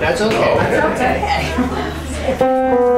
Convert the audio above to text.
That's okay. That's okay.